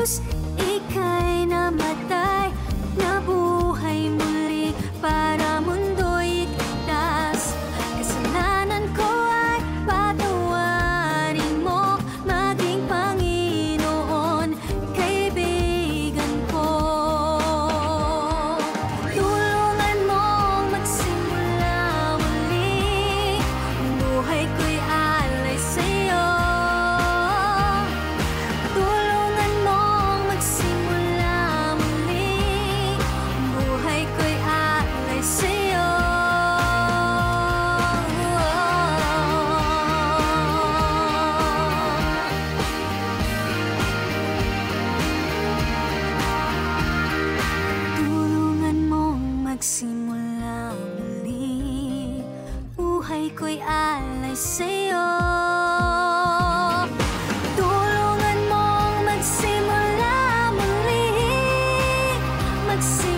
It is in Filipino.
lose buhay ko'y alay sa'yo. Tulungan mong magsimula muli. Magsimula